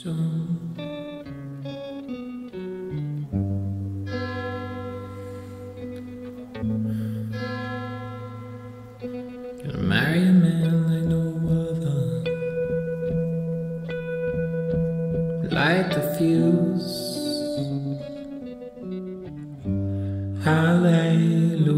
soon. Gonna marry a man like no other. Light the fuse. Hallelujah.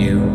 you.